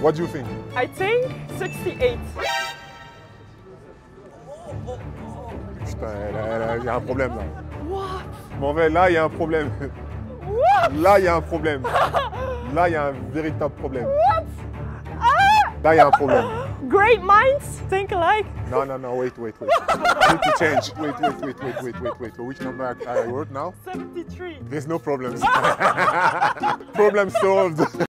What do you think? I think 68. Putain, il y a un problème là. What? Bon, ben, là, il y a un problème. What? Là, il y a un problème. Là, il y a un véritable problème. What? Ah! Là, il y a un problème. Ah! Great minds think alike. No, no, no, wait, wait, wait. I need to change. Wait, wait, wait, wait, wait, wait, wait. Which number I I wrote now? 73. There's no problems. Problem solved.